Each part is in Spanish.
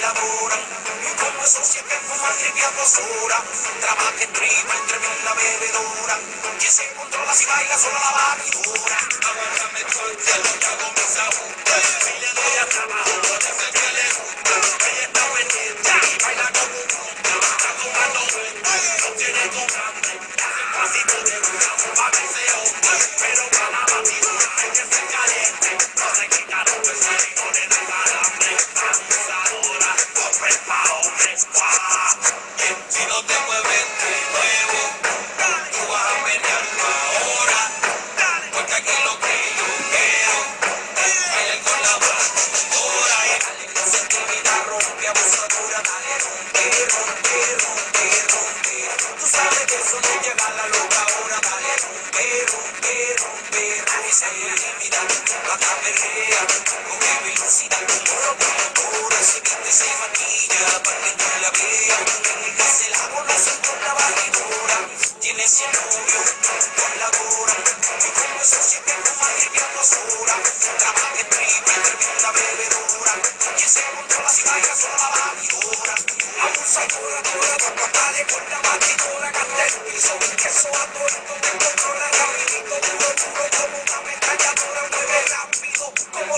bailadora. Y como esos siete fuman triple postura. Trabaja en tripa, en tremenda bebedora. Quien se controla si baila solo la batidora. Aguántame suerte, lo que hago mis ajustes. Si le doy a trabajo, no sé que le gusta. Ella está pendiente baila como un bruto. Está tomando vente, no tiene comandante. Si no te mueves de nuevo, tú vas a pelearlo ahora. Porque aquí lo que yo quiero es bailar con la batidora. Y dale que se te vida rompe, abusadora. Dale, rompe, rompe, rompe, rompe. Tú sabes que eso no llega a la loca ahora. Dale, rompe, rompe, rompe, rompe. La perrea,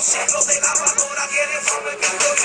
ciclo de lavadora. Tiene fama en